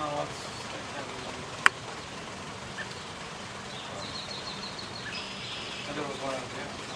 No, it's, I can't remember. But there was one, yeah. that.